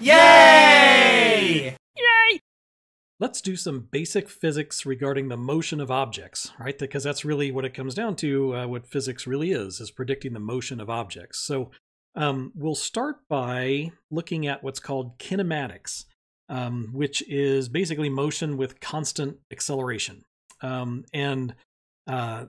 Yay! Yay! Let's do some basic physics regarding the motion of objects, right? Because that's really what it comes down to, uh, what physics really is, is predicting the motion of objects. So um, we'll start by looking at what's called kinematics, um, which is basically motion with constant acceleration. Um, and uh,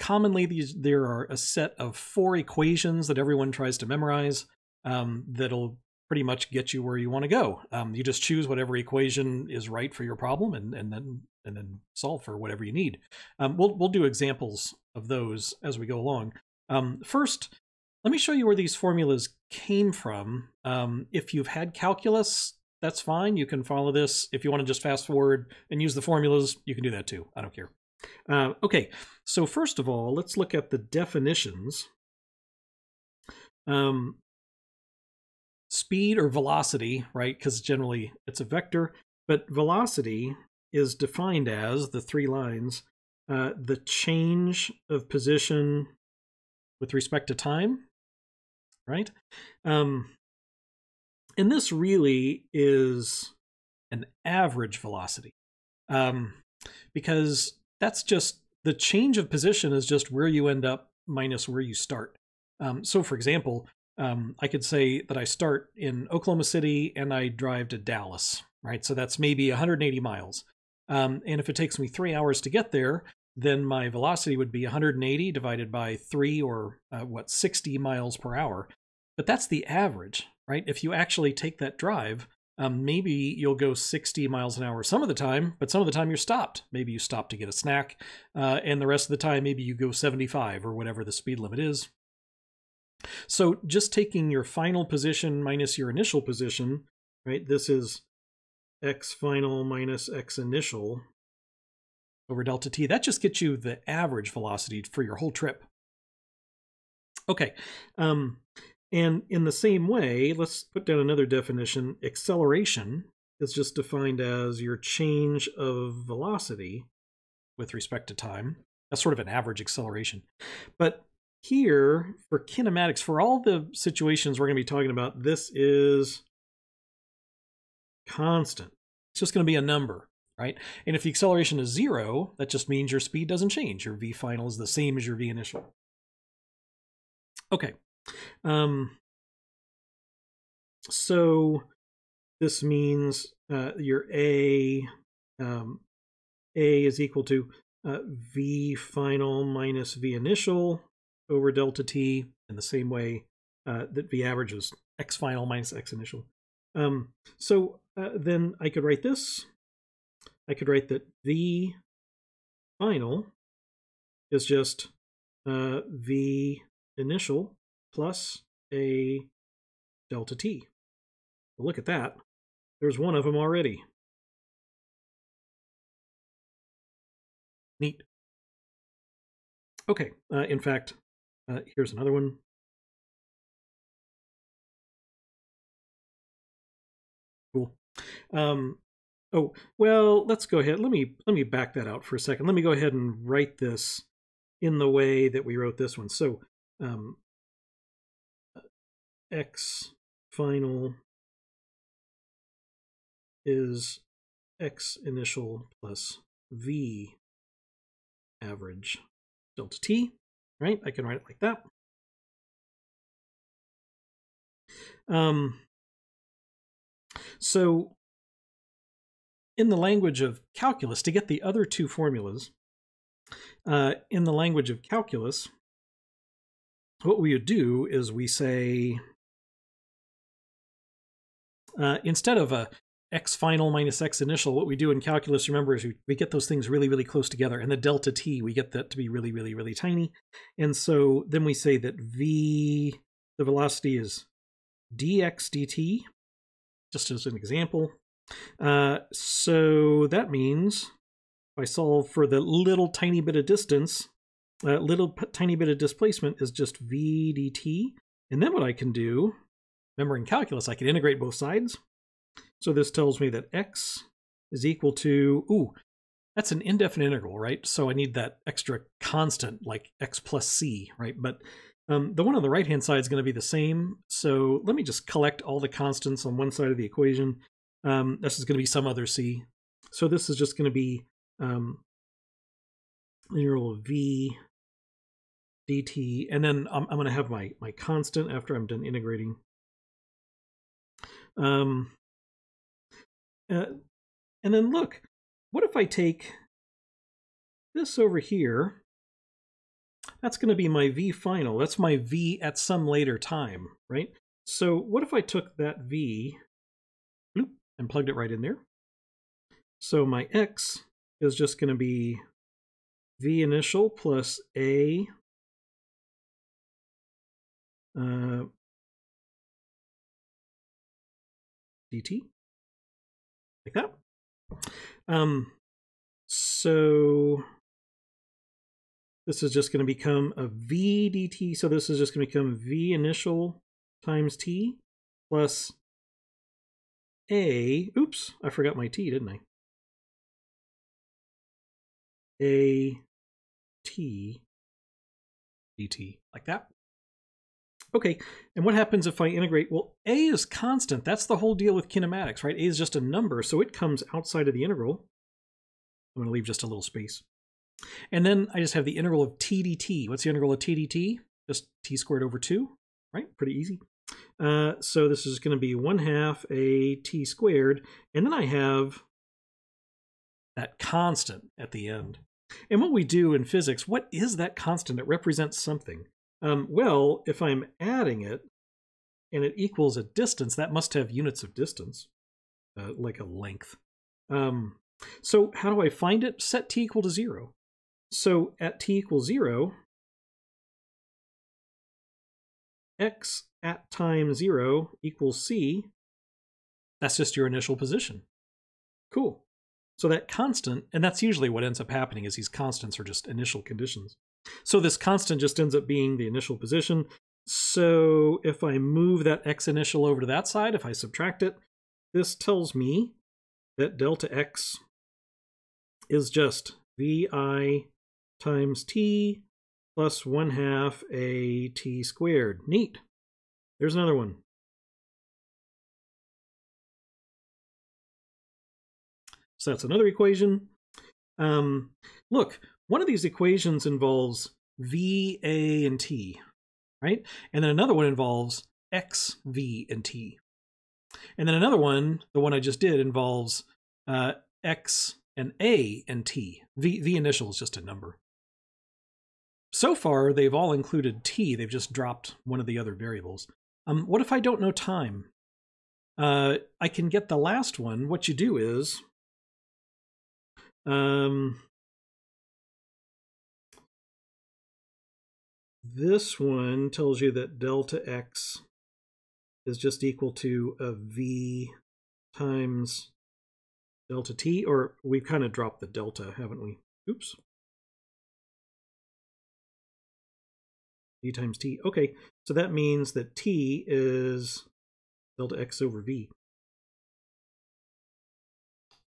commonly, these there are a set of four equations that everyone tries to memorize um, that'll pretty much get you where you want to go. Um, you just choose whatever equation is right for your problem, and, and then and then solve for whatever you need. Um, we'll we'll do examples of those as we go along. Um, first, let me show you where these formulas came from. Um, if you've had calculus, that's fine. You can follow this. If you want to just fast forward and use the formulas, you can do that too. I don't care. Uh, okay, so first of all, let's look at the definitions. Um, speed or velocity, right? Because generally it's a vector, but velocity is defined as the three lines uh, the change of position with respect to time right? Um, and this really is an average velocity um, because that's just the change of position is just where you end up minus where you start. Um, so, for example, um, I could say that I start in Oklahoma City and I drive to Dallas, right? So that's maybe 180 miles. Um, and if it takes me three hours to get there, then my velocity would be 180 divided by 3 or uh, what 60 miles per hour. But that's the average, right? If you actually take that drive, um, maybe you'll go 60 miles an hour some of the time, but some of the time you're stopped. Maybe you stop to get a snack, uh, and the rest of the time maybe you go 75 or whatever the speed limit is. So just taking your final position minus your initial position, right? This is x final minus x initial over delta t. That just gets you the average velocity for your whole trip. Okay, um, and in the same way, let's put down another definition. Acceleration is just defined as your change of velocity with respect to time. That's sort of an average acceleration. But here, for kinematics, for all the situations we're going to be talking about, this is constant. It's just going to be a number right? And if the acceleration is zero, that just means your speed doesn't change. Your v final is the same as your v initial. Okay. Um, so this means uh, your a um, a is equal to uh, v final minus v initial over delta t in the same way uh, that v average is x final minus x initial. Um, so uh, then I could write this I could write that V final is just uh, V initial plus a delta t. Look at that. There's one of them already. Neat. Okay, uh, in fact, uh, here's another one. Cool. Um, Oh, well, let's go ahead. Let me let me back that out for a second. Let me go ahead and write this in the way that we wrote this one. So, um, x final is x initial plus v average delta t, right? I can write it like that. Um, so in the language of calculus, to get the other two formulas, uh, in the language of calculus, what we would do is we say, uh, instead of a x final minus x initial, what we do in calculus, remember, is we, we get those things really, really close together. And the delta t, we get that to be really, really, really tiny. And so then we say that v, the velocity is dx dt, just as an example. Uh, so that means if I solve for the little tiny bit of distance, a uh, little tiny bit of displacement is just v dt. And then what I can do, remember in calculus, I can integrate both sides. So this tells me that x is equal to, ooh, that's an indefinite integral, right? So I need that extra constant like x plus c, right? But Um, the one on the right-hand side is going to be the same. So let me just collect all the constants on one side of the equation. Um, this is going to be some other c. So this is just going to be um, integral v dt, and then I'm, I'm going to have my, my constant after I'm done integrating. Um, uh, and then look, what if I take this over here? That's going to be my v final. That's my v at some later time, right? So what if I took that v bloop, and plugged it right in there? So my x is just going to be v initial plus a uh, dt, like that. Um, so this is just going to become a v dt. So this is just going to become v initial times t plus a, oops, I forgot my t, didn't I? a t dt, like that. Okay, and what happens if I integrate? Well, a is constant. That's the whole deal with kinematics, right? a is just a number, so it comes outside of the integral. I'm going to leave just a little space. And then I just have the integral of t dt. What's the integral of t dt? Just t squared over 2, right? Pretty easy. Uh, so this is going to be 1 half a t squared, and then I have that constant at the end. And what we do in physics, what is that constant? It represents something. Um, well, if I'm adding it and it equals a distance, that must have units of distance, uh, like a length. Um, so how do I find it? Set t equal to 0. So at t equals 0, x at time 0 equals c. That's just your initial position. Cool. So that constant, and that's usually what ends up happening is these constants are just initial conditions. So this constant just ends up being the initial position. So if I move that x initial over to that side, if I subtract it, this tells me that delta x is just vi times t plus 1 half a t squared. Neat. There's another one. So that's another equation. Um, look, one of these equations involves v, a, and t, right? And then another one involves x, v, and t. And then another one, the one I just did, involves uh, x and a and t. V, v initial is just a number. So far, they've all included t. They've just dropped one of the other variables. Um, what if I don't know time? Uh, I can get the last one. What you do is um, this one tells you that delta x is just equal to a v times delta t, or we've kind of dropped the delta, haven't we? Oops. v times t. Okay, so that means that t is delta x over v.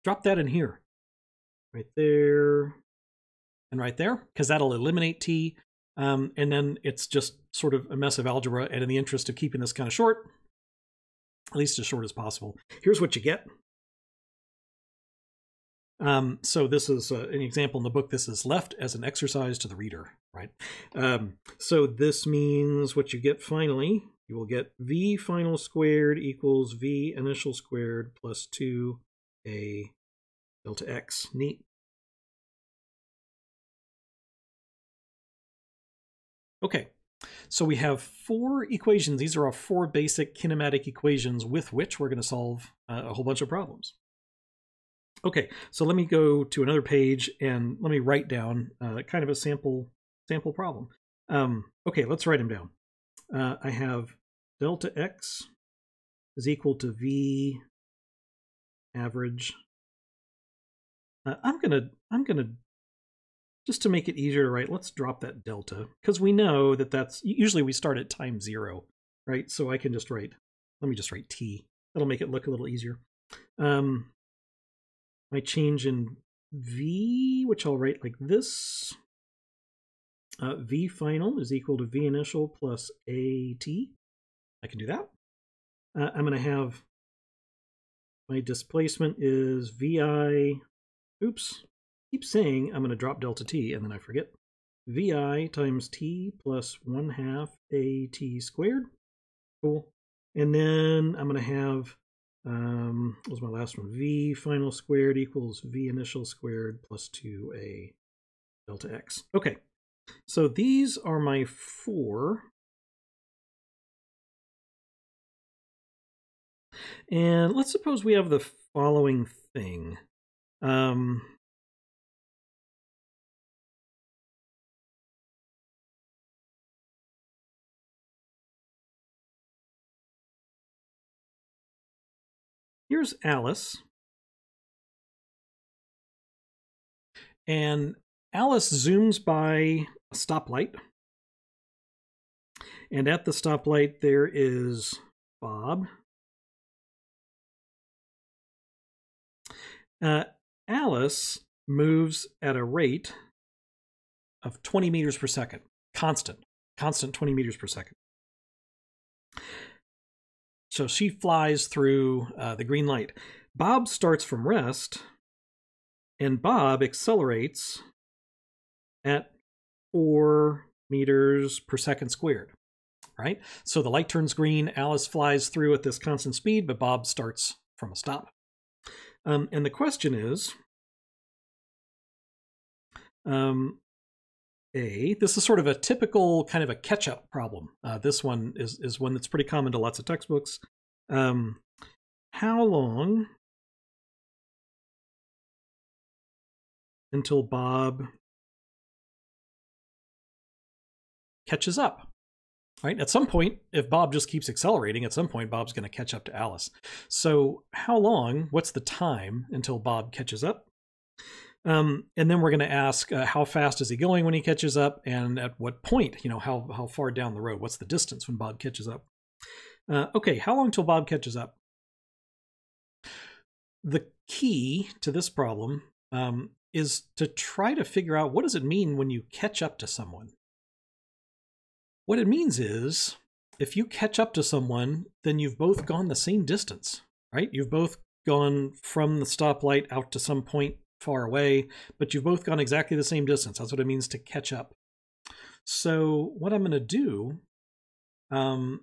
Drop that in here right there, and right there, because that'll eliminate t. Um, and then it's just sort of a mess of algebra. And in the interest of keeping this kind of short, at least as short as possible, here's what you get. Um, so this is uh, an example in the book. This is left as an exercise to the reader, right? Um, so this means what you get finally, you will get v final squared equals v initial squared plus 2a delta x. Neat. Okay, so we have four equations. These are our four basic kinematic equations with which we're going to solve uh, a whole bunch of problems. Okay, so let me go to another page and let me write down uh, kind of a sample sample problem. Um, okay, let's write them down. Uh, I have delta x is equal to v average uh, I'm gonna I'm gonna just to make it easier to write. Let's drop that delta because we know that that's usually we start at time zero, right? So I can just write. Let me just write t. That'll make it look a little easier. Um, my change in v, which I'll write like this. uh, v final is equal to v initial plus at. I can do that. Uh, I'm going to have my displacement is vi, oops, keep saying I'm going to drop delta t and then I forget. vi times t plus 1 half at squared. Cool. And then I'm going to have, um, what was my last one? v final squared equals v initial squared plus 2a delta x. Okay, so these are my four. And let's suppose we have the following thing. Um, here's Alice. And Alice zooms by a stoplight. And at the stoplight, there is Bob. Uh, Alice moves at a rate of 20 meters per second, constant, constant 20 meters per second. So she flies through uh, the green light. Bob starts from rest, and Bob accelerates at four meters per second squared, right? So the light turns green, Alice flies through at this constant speed, but Bob starts from a stop. Um, and the question is, um, A, this is sort of a typical kind of a catch-up problem. Uh, this one is, is one that's pretty common to lots of textbooks. Um, how long until Bob catches up. Right? At some point, if Bob just keeps accelerating, at some point Bob's going to catch up to Alice. So, how long? What's the time until Bob catches up? Um, and then we're going to ask uh, how fast is he going when he catches up, and at what point? You know, how how far down the road? What's the distance when Bob catches up? Uh, okay, how long till Bob catches up? The key to this problem um, is to try to figure out what does it mean when you catch up to someone. What it means is if you catch up to someone, then you've both gone the same distance, right? You've both gone from the stoplight out to some point far away, but you've both gone exactly the same distance. That's what it means to catch up. So what I'm going to do um,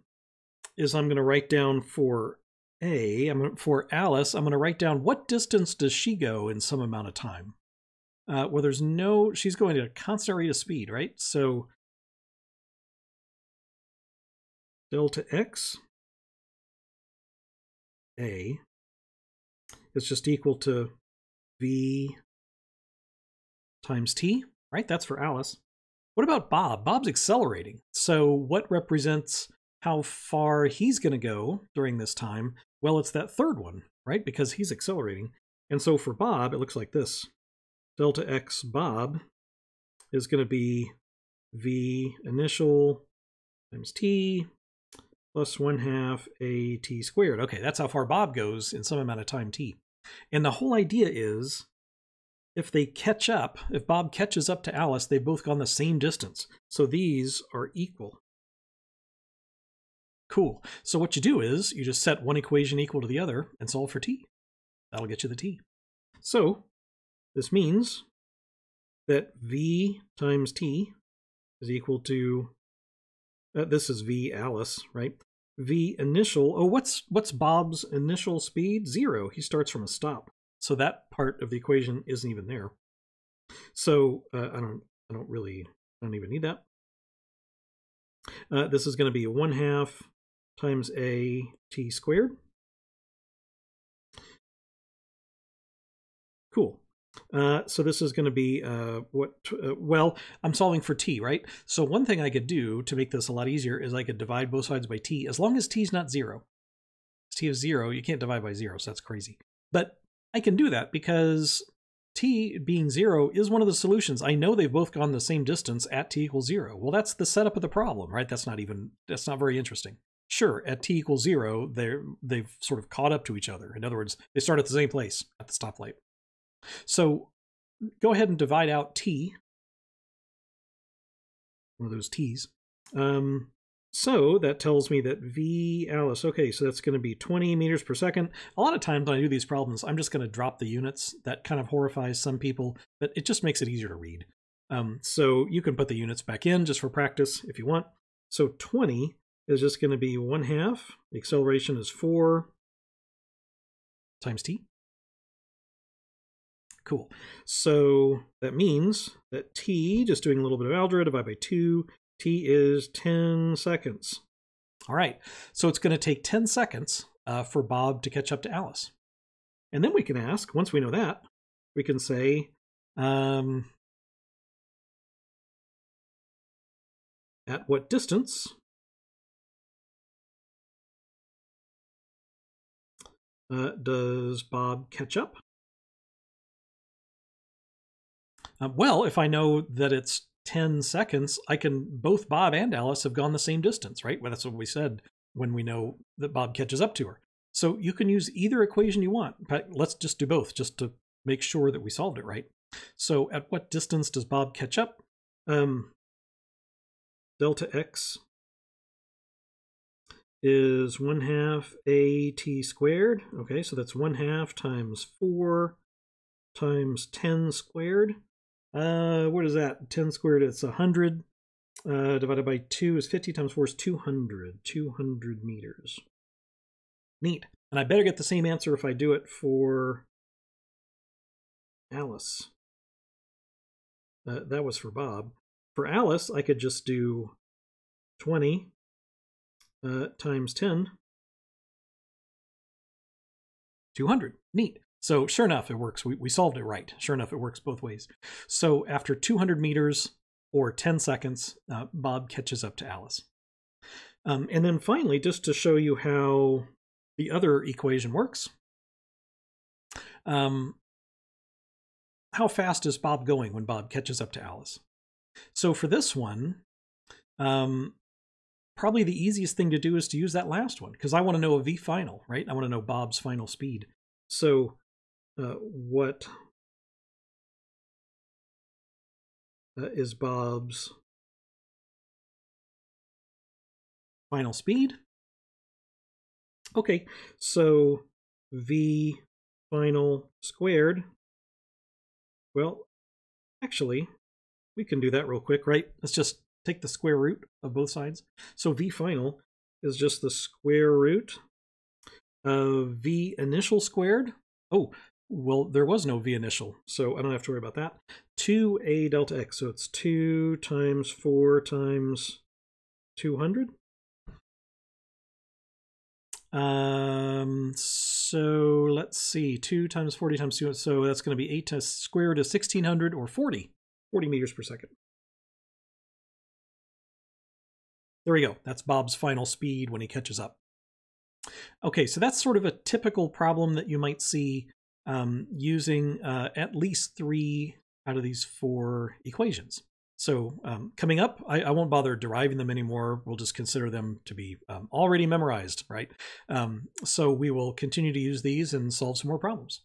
is I'm going to write down for A, I'm gonna, for Alice, I'm going to write down what distance does she go in some amount of time. Uh, where there's no, she's going at a constant rate of speed, right? So delta x a is just equal to v times t, right? That's for Alice. What about Bob? Bob's accelerating. So what represents how far he's going to go during this time? Well, it's that third one, right? Because he's accelerating. And so for Bob, it looks like this. Delta x Bob is going to be v initial times t plus 1 half a t squared. Okay, that's how far Bob goes in some amount of time t. And the whole idea is if they catch up, if Bob catches up to Alice, they've both gone the same distance. So these are equal. Cool. So what you do is you just set one equation equal to the other and solve for t. That'll get you the t. So this means that v times t is equal to uh, this is V Alice, right? V initial. Oh, what's what's Bob's initial speed? Zero. He starts from a stop. So that part of the equation isn't even there. So uh, I don't I don't really I don't even need that. Uh, this is going to be one half times a t squared. Cool. Uh, so this is going to be uh, what? Uh, well, I'm solving for t, right? So one thing I could do to make this a lot easier is I could divide both sides by t, as long as t is not zero. T is zero, you can't divide by zero, so that's crazy. But I can do that because t being zero is one of the solutions. I know they've both gone the same distance at t equals zero. Well, that's the setup of the problem, right? That's not even that's not very interesting. Sure, at t equals zero, they're they've sort of caught up to each other. In other words, they start at the same place at the stoplight. So go ahead and divide out t one of those t's. Um, so that tells me that v Alice, okay, so that's going to be 20 meters per second. A lot of times when I do these problems, I'm just going to drop the units. That kind of horrifies some people, but it just makes it easier to read. Um, so you can put the units back in just for practice if you want. So 20 is just going to be 1 half. The acceleration is 4 times t. Cool. So that means that t, just doing a little bit of algebra, divided by 2, t is 10 seconds. All right, so it's going to take 10 seconds uh, for Bob to catch up to Alice. And then we can ask, once we know that, we can say, um, at what distance uh, does Bob catch up? Uh, well, if I know that it's 10 seconds, I can, both Bob and Alice have gone the same distance, right? Well, that's what we said when we know that Bob catches up to her. So you can use either equation you want, but let's just do both just to make sure that we solved it right. So at what distance does Bob catch up? Um, delta x is 1 half at squared. Okay, so that's 1 half times 4 times 10 squared. Uh, what is that? 10 squared, it's 100. Uh, divided by 2 is 50 times 4 is 200. 200 meters. Neat. And I better get the same answer if I do it for Alice. Uh, that was for Bob. For Alice, I could just do 20 uh, times 10. 200. Neat. So sure enough, it works. We, we solved it right. Sure enough, it works both ways. So after 200 meters or 10 seconds, uh, Bob catches up to Alice. Um, and then finally, just to show you how the other equation works, um, how fast is Bob going when Bob catches up to Alice? So for this one, um, probably the easiest thing to do is to use that last one because I want to know a V final, right? I want to know Bob's final speed. So what uh, is Bob's final speed. Okay, so V final squared. Well, actually, we can do that real quick, right? Let's just take the square root of both sides. So V final is just the square root of V initial squared. Oh, well, there was no v initial, so I don't have to worry about that. 2a delta x, so it's 2 times 4 times 200. Um, so let's see, 2 times 40 times 2, so that's going to be 8 to square root of 1600 or 40, 40 meters per second. There we go. That's Bob's final speed when he catches up. Okay, so that's sort of a typical problem that you might see um, using uh, at least three out of these four equations. So um, coming up, I, I, won't bother deriving them anymore. We'll just consider them to be um, already memorized, right? Um, so we will continue to use these and solve some more problems.